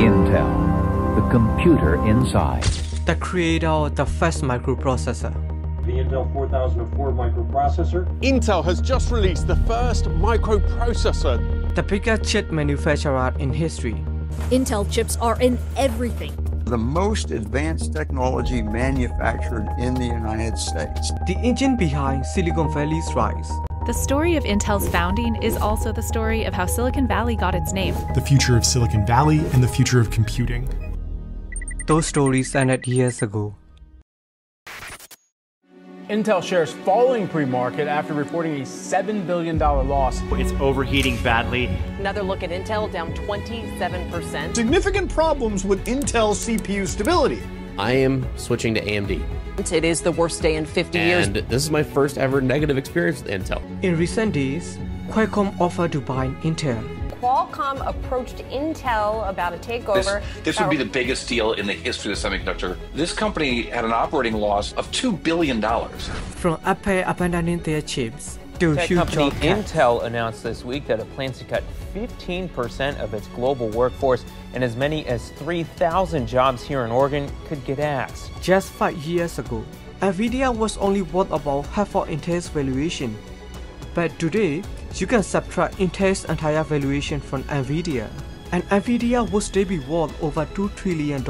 Intel, the computer inside. The creator of the first microprocessor. The Intel 4004 microprocessor. Intel has just released the first microprocessor. The biggest chip manufacturer in history. Intel chips are in everything. The most advanced technology manufactured in the United States. The engine behind Silicon Valley's rise. The story of Intel's founding is also the story of how Silicon Valley got its name. The future of Silicon Valley and the future of computing. Those stories ended years ago. Intel shares falling pre-market after reporting a $7 billion loss. It's overheating badly. Another look at Intel down 27%. Significant problems with Intel CPU stability. I am switching to AMD. It is the worst day in 50 and years. And this is my first ever negative experience with Intel. In recent days, Qualcomm offered to buy Intel. Qualcomm approached Intel about a takeover. This, this would be the biggest deal in the history of the semiconductor. This company had an operating loss of $2 billion. From Apple abandoning their chips Tech company Intel announced this week that it plans to cut 15% of its global workforce, and as many as 3,000 jobs here in Oregon could get axed. Just five years ago, Nvidia was only worth about half of Intel's valuation. But today, you can subtract Intel's entire valuation from Nvidia, and Nvidia would still be worth over $2 trillion.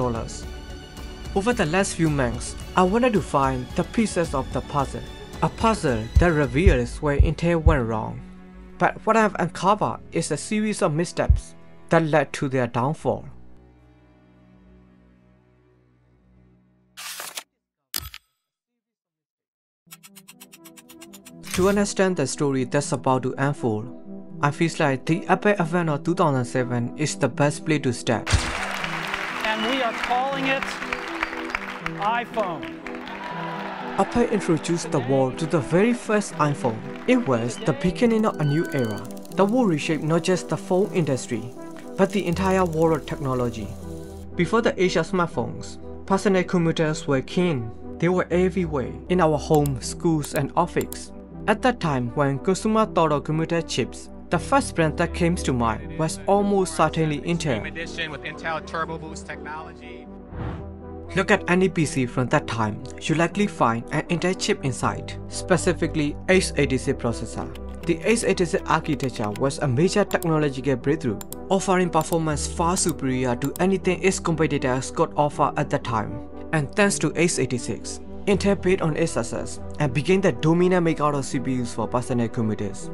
Over the last few months, I wanted to find the pieces of the puzzle, a puzzle that reveals where Intel went wrong. But what I've uncovered is a series of missteps that led to their downfall. To understand the story that's about to unfold, I feel like the Apple event of 2007 is the best place to start. And we are calling it iPhone. Apple introduced the world to the very first iPhone. It was the beginning of a new era that will reshape not just the phone industry, but the entire world of technology. Before the of smartphones, personal computers were king. They were everywhere, in our homes, schools, and offices. At that time, when consumer thought of computer chips, the first brand that came to mind was almost certainly Intel. Look at any PC from that time, you likely find an Intel chip inside, specifically x86 processor. The x86 architecture was a major technological breakthrough, offering performance far superior to anything its competitors could offer at the time. And thanks to x86, Intel paid on its success and became the dominant maker of CPUs for personal computers.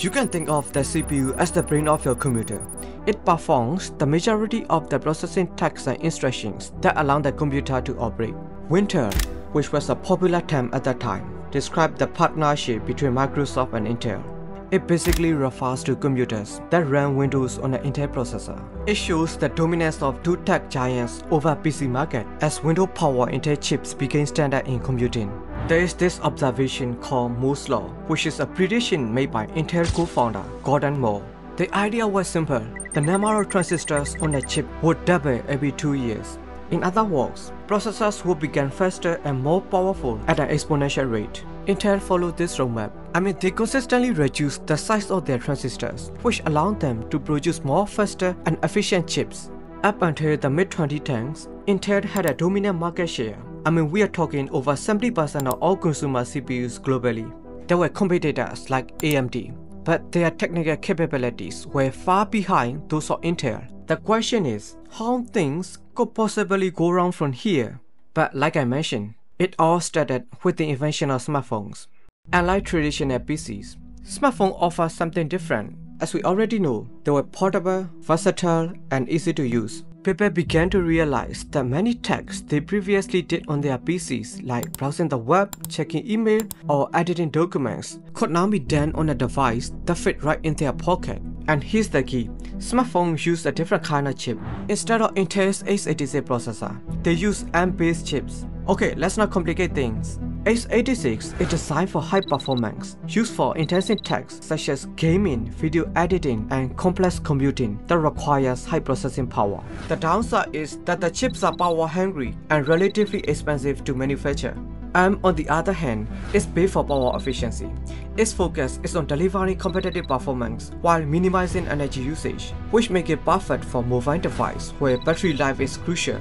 You can think of the CPU as the brain of your computer. It performs the majority of the processing tasks and instructions that allow the computer to operate. Wintel, which was a popular term at that time, described the partnership between Microsoft and Intel. It basically refers to computers that run Windows on an Intel processor. It shows the dominance of two tech giants over PC market as Windows power Intel chips became standard in computing. There is this observation called Moore's Law, which is a prediction made by Intel co-founder Gordon Moore. The idea was simple. The number of transistors on a chip would double every two years. In other words, processors would become faster and more powerful at an exponential rate. Intel followed this roadmap. I mean, they consistently reduced the size of their transistors, which allowed them to produce more faster and efficient chips. Up until the mid-2010s, Intel had a dominant market share. I mean, we are talking over 70% of all consumer CPUs globally. There were competitors like AMD, but their technical capabilities were far behind those of Intel. The question is, how things could possibly go wrong from here? But like I mentioned, it all started with the invention of smartphones. Unlike traditional PCs, smartphones offer something different. As we already know, they were portable, versatile, and easy to use. People began to realize that many tasks they previously did on their PCs, like browsing the web, checking email, or editing documents, could now be done on a device that fit right in their pocket. And here's the key, smartphones use a different kind of chip. Instead of Intel's x86 processor, they use ARM-based chips. Okay, let's not complicate things. X86 is designed for high performance, used for intensive tasks such as gaming, video editing, and complex computing that requires high processing power. The downside is that the chips are power hungry and relatively expensive to manufacture. ARM on the other hand is built for power efficiency. its focus is on delivering competitive performance while minimizing energy usage, which make it perfect for mobile devices where battery life is crucial.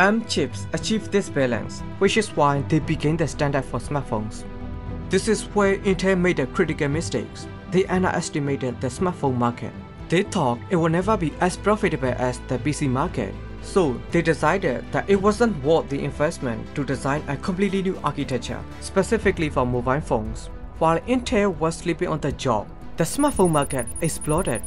ARM chips achieve this balance, which is why they became the standard for smartphones. This is where Intel made a critical mistake. They underestimated the smartphone market. They thought it would never be as profitable as the PC market. So they decided that it wasn't worth the investment to design a completely new architecture specifically for mobile phones. While Intel was sleeping on the job, the smartphone market exploded.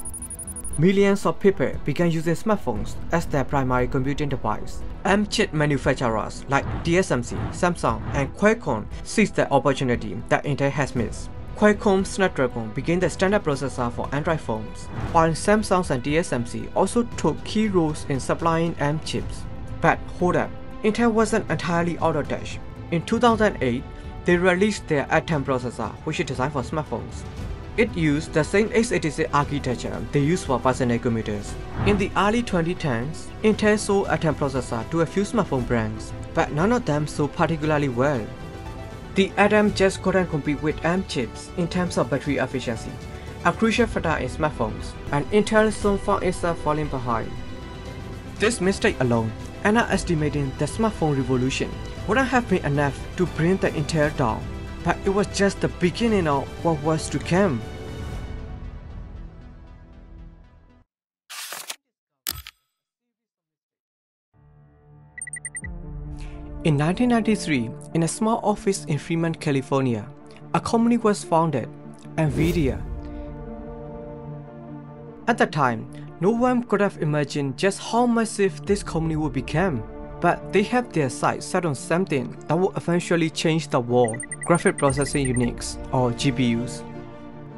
Millions of people began using smartphones as their primary computing device. ARM chip manufacturers like TSMC, Samsung, and Qualcomm seized the opportunity that Intel has missed. Qualcomm Snapdragon became the standard processor for Android phones, while Samsung and TSMC also took key roles in supplying ARM chips. But hold up, Intel wasn't entirely out of touch. In 2008, they released their Atom processor, which is designed for smartphones. It used the same x86 architecture they used for personal computers. In the early 2010s, Intel sold Atom processor to a few smartphone brands, but none of them sold particularly well. The Atom just couldn't compete with ARM chips in terms of battery efficiency, a crucial factor in smartphones, and Intel soon found itself falling behind. This mistake alone, and underestimating the smartphone revolution, wouldn't have been enough to bring the Intel down but it was just the beginning of what was to come. In 1993, in a small office in Fremont, California, a company was founded, NVIDIA. At the time, no one could have imagined just how massive this company would become but they have their sights set on something that will eventually change the world, graphic processing units or GPUs.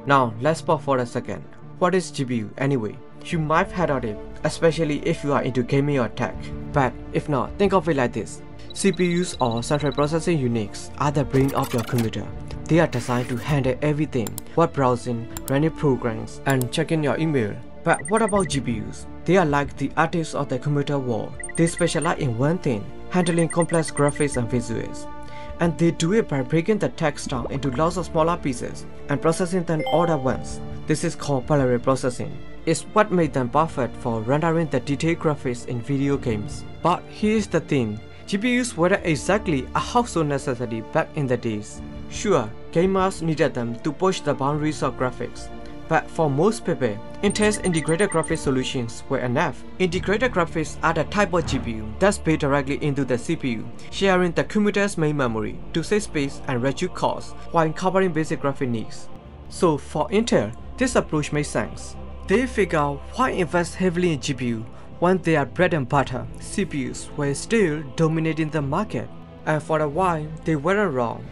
Now let's pause for a second. What is GPU anyway? You might have heard of it, especially if you are into gaming or tech. But if not, think of it like this. CPUs or central processing units are the brain of your computer. They are designed to handle everything, web browsing, running programs, and checking your email. But what about GPUs? They are like the artists of the computer world. They specialize in one thing, handling complex graphics and visuals. And they do it by breaking the text down into lots of smaller pieces and processing them all at once. This is called parallel processing. It's what made them perfect for rendering the detailed graphics in video games. But here's the thing, GPUs weren't exactly a household necessity back in the days. Sure, gamers needed them to push the boundaries of graphics, but for most people, Intel's integrated graphics solutions were enough. Integrated graphics are the type of GPU that's built directly into the CPU, sharing the computer's main memory to save space and reduce costs while covering basic graphic needs. So for Intel, this approach makes sense. They figure out why invest heavily in GPU when their bread and butter CPUs were still dominating the market. And for a while, they weren't wrong.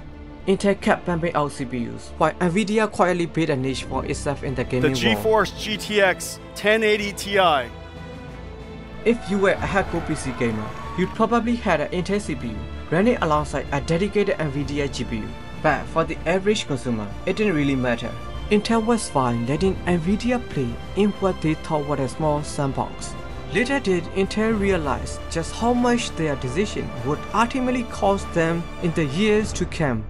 Intel kept pumping out CPUs, while Nvidia quietly built a niche for itself in the gaming The GeForce GTX 1080 Ti. If you were a hardcore PC gamer, you'd probably had an Intel CPU running alongside a dedicated Nvidia GPU. But for the average consumer, it didn't really matter. Intel was fine letting Nvidia play in what they thought was a small sandbox. Later did Intel realize just how much their decision would ultimately cost them in the years to come.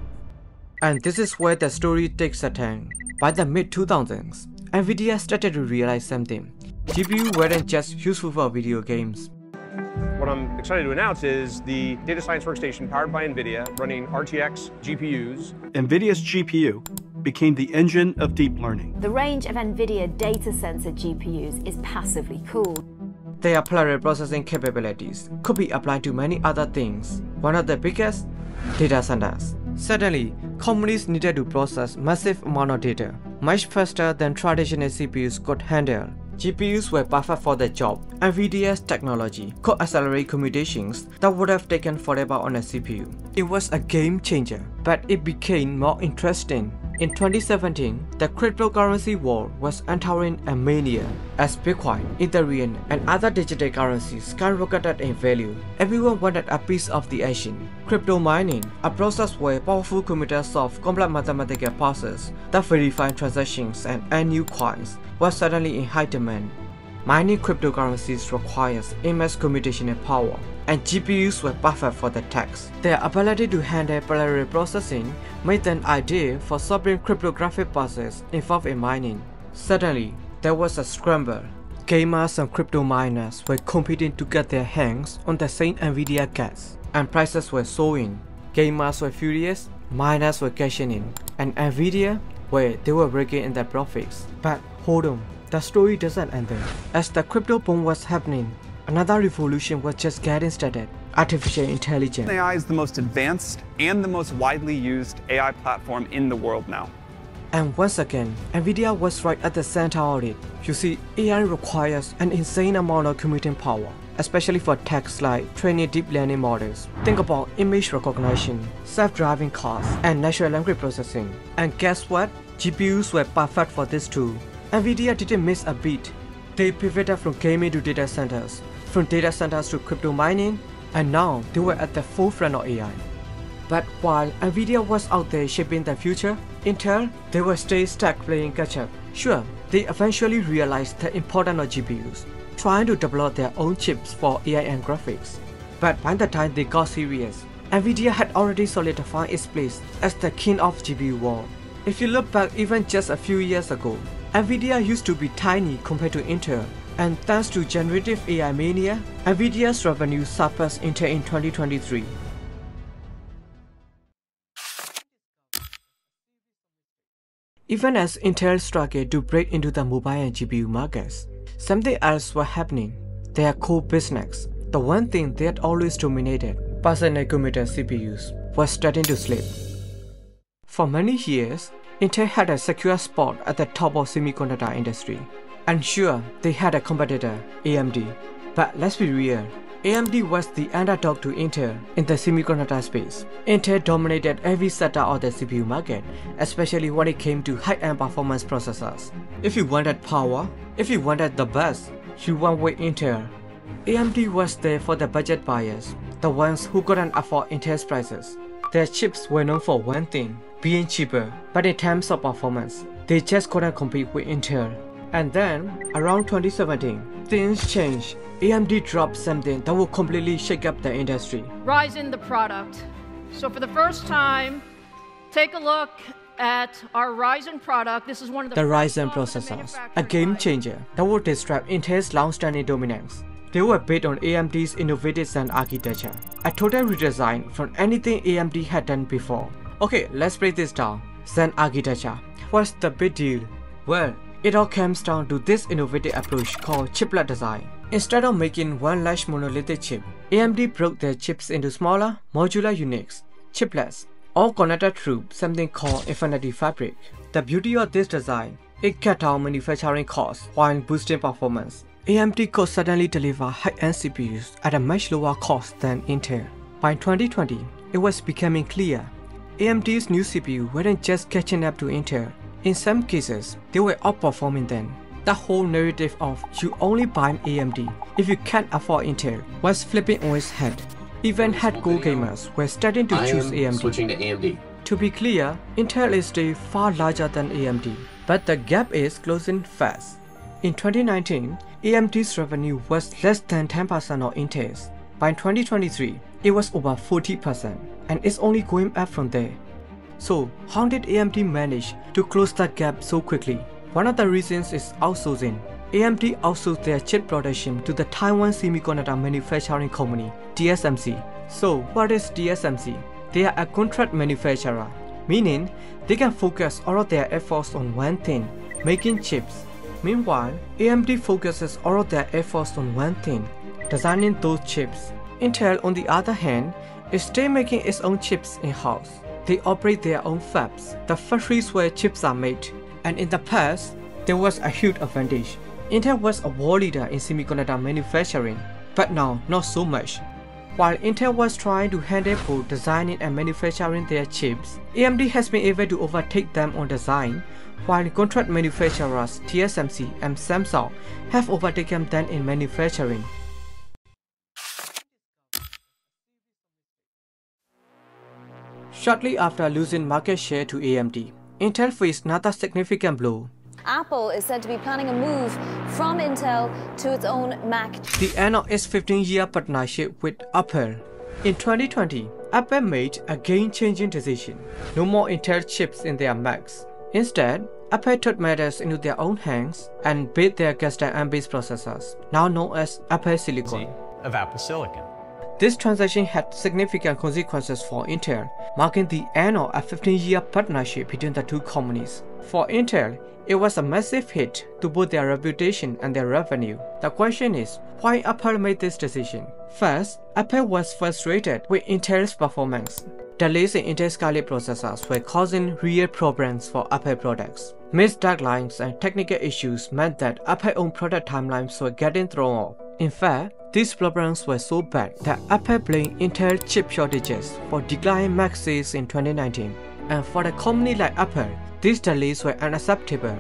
And this is where the story takes a turn. By the mid-2000s, Nvidia started to realize something. GPU weren't just useful for video games. What I'm excited to announce is the data science workstation powered by NVIDIA running RTX GPUs. NVIDIA's GPU became the engine of deep learning. The range of NVIDIA data center GPUs is passively cooled. Their parallel processing capabilities could be applied to many other things. One of the biggest, data centers. Suddenly, companies needed to process massive amount of data, much faster than traditional CPUs could handle. GPUs were perfect for the job. NVIDIA's technology could accelerate computations that would have taken forever on a CPU. It was a game changer, but it became more interesting in 2017, the cryptocurrency world was entering a mania as Bitcoin, Ethereum, and other digital currencies skyrocketed in value. Everyone wanted a piece of the action. Crypto mining, a process where powerful computers solve complex mathematical puzzles that verify transactions and earn new coins, was suddenly in high demand. Mining cryptocurrencies requires immense computational power, and GPUs were perfect for the task. Their ability to handle parallel processing made them ideal for solving cryptographic puzzles involved in mining. Suddenly, there was a scramble. Gamers and crypto miners were competing to get their hands on the same Nvidia cards, and prices were soaring. Gamers were furious, miners were cashing in, and Nvidia, well, they were breaking in their profits. But hold on, the story doesn't end there. As the crypto boom was happening, another revolution was just getting started. Artificial intelligence. AI is the most advanced and the most widely used AI platform in the world now. And once again, NVIDIA was right at the center of it. You see, AI requires an insane amount of computing power, especially for tasks like training deep learning models. Think about image recognition, self-driving cars, and natural language processing. And guess what? GPUs were perfect for this too. NVIDIA didn't miss a beat. They pivoted from gaming to data centers, from data centers to crypto mining, and now they were at the forefront of AI. But while Nvidia was out there shaping the future, Intel, they were still stuck playing catch-up. Sure, they eventually realized the importance of GPUs, trying to develop their own chips for AI and graphics. But by the time they got serious, Nvidia had already solidified its place as the king of GPU war. If you look back even just a few years ago, Nvidia used to be tiny compared to Intel, and thanks to generative AI mania, Nvidia's revenue surpassed Intel in 2023. Even as Intel struggled to break into the mobile and GPU markets, something else was happening. Their core business, the one thing they had always dominated, personal computer CPUs, was starting to slip. For many years, Intel had a secure spot at the top of semiconductor industry. And sure, they had a competitor, AMD. But let's be real, AMD was the underdog to Intel in the semiconductor space. Intel dominated every sector of the CPU market, especially when it came to high-end performance processors. If you wanted power, if you wanted the best, you went with Intel. AMD was there for the budget buyers, the ones who couldn't afford Intel's prices. Their chips were known for one thing, being cheaper, but in terms of performance, they just couldn't compete with Intel. And then, around 2017, things changed. AMD dropped something that would completely shake up the industry. Ryzen the product. So for the first time, take a look at our Ryzen product. This is one of the, the Ryzen processors, a game changer that would disrupt Intel's long-standing dominance. They were built on AMD's innovative Zen architecture, a total redesign from anything AMD had done before. Okay, let's break this down. Zen architecture. What's the big deal? Well, it all comes down to this innovative approach called chiplet design. Instead of making one large monolithic chip, AMD broke their chips into smaller, modular units, chiplets, all connected through something called Infinity Fabric. The beauty of this design, it cut down manufacturing costs while boosting performance. AMD could suddenly deliver high-end CPUs at a much lower cost than Intel. By 2020, it was becoming clear AMD's new CPU weren't just catching up to Intel. In some cases, they were outperforming them. The whole narrative of you only buy AMD if you can't afford Intel was flipping on its head. Even hardcore gamers were starting to I choose am AMD. switching to AMD. To be clear, Intel is still far larger than AMD, but the gap is closing fast. In 2019, AMD's revenue was less than 10% of Intel's. By 2023, it was over 40%, and it's only going up from there. So, how did AMD manage to close that gap so quickly? One of the reasons is outsourcing. AMD outsourced their chip production to the Taiwan Semiconductor Manufacturing Company, TSMC. So, what is TSMC? They are a contract manufacturer, meaning they can focus all of their efforts on one thing, making chips. Meanwhile, AMD focuses all of their efforts on one thing, designing those chips. Intel, on the other hand, is still making its own chips in-house. They operate their own fabs, the factories where chips are made. And in the past, there was a huge advantage. Intel was a world leader in semiconductor manufacturing, but now not so much. While Intel was trying to handle for designing and manufacturing their chips, AMD has been able to overtake them on design, while contract manufacturers TSMC and Samsung have overtaken them in manufacturing. Shortly after losing market share to AMD, Intel faced another significant blow. Apple is said to be planning a move from Intel to its own Mac. The end of its 15-year partnership with Apple. In 2020, Apple made a game-changing decision. No more Intel chips in their Macs. Instead, Apple took matters into their own hands and built their custom ARM-based processors, now known as Apple Silicon. Of Apple Silicon. This transaction had significant consequences for Intel, marking the end of a 15-year partnership between the two companies. For Intel, it was a massive hit to both their reputation and their revenue. The question is, why Apple made this decision? First, Apple was frustrated with Intel's performance. Delays in Intel Skylake processors were causing real problems for Apple products. Missed deadlines and technical issues meant that Apple-own product timelines were getting thrown off. In fact, these problems were so bad that Apple blamed Intel chip shortages for declining Mac sales in 2019. And for a company like Apple, these delays were unacceptable.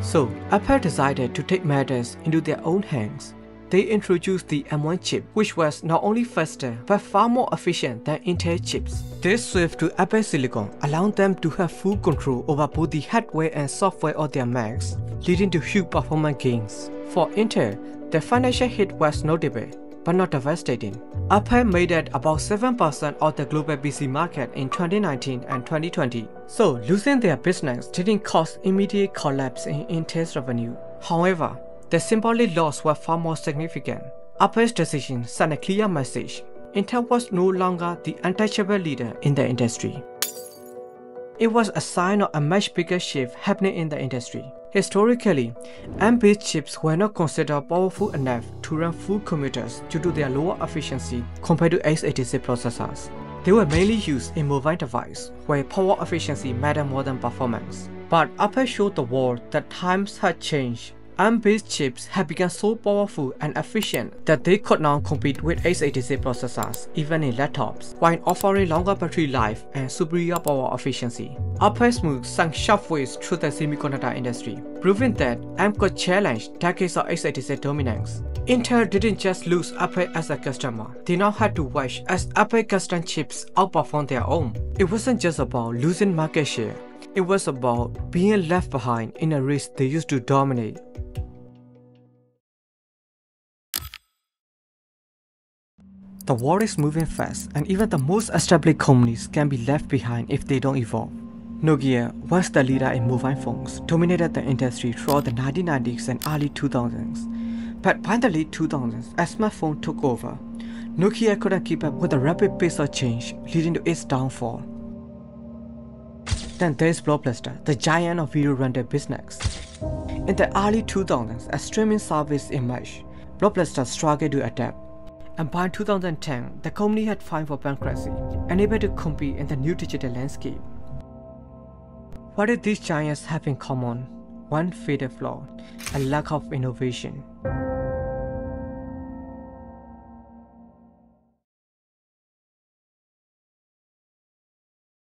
So, Apple decided to take matters into their own hands. They introduced the M1 chip, which was not only faster but far more efficient than Intel chips. This switched to Apple Silicon, allowed them to have full control over both the hardware and software of their Macs, leading to huge performance gains. For Intel, the financial hit was notable, but not devastating. Apple made it about 7% of the global PC market in 2019 and 2020, so losing their business didn't cause immediate collapse in Intel's revenue. However, the symbolic loss was far more significant. Apple's decision sent a clear message. Intel was no longer the untouchable leader in the industry. It was a sign of a much bigger shift happening in the industry. Historically, ARM-based chips were not considered powerful enough to run full computers due to their lower efficiency compared to x86 processors. They were mainly used in mobile devices, where power efficiency mattered more than performance. But Apple showed the world that times had changed ARM-based chips have become so powerful and efficient that they could now compete with x86 processors even in laptops, while offering longer battery life and superior power efficiency. Apple's move sank sharpways through the semiconductor industry, proving that ARM could challenge decades of x86 dominance. Intel didn't just lose Apple as a customer, they now had to watch as Apple custom chips outperformed their own. It wasn't just about losing market share, it was about being left behind in a race they used to dominate. The world is moving fast and even the most established companies can be left behind if they don't evolve. Nokia was the leader in mobile phones, dominated the industry throughout the 1990s and early 2000s. But by the late 2000s, as smartphone took over, Nokia couldn't keep up with the rapid pace of change, leading to its downfall. Then there's Blockbuster, the giant of video rental business. In the early 2000s, a streaming service emerged. Blockbuster struggled to adapt and by 2010, the company had filed for bankruptcy, unable to compete in the new digital landscape. What did these giants have in common? One fatal flaw, a lack of innovation.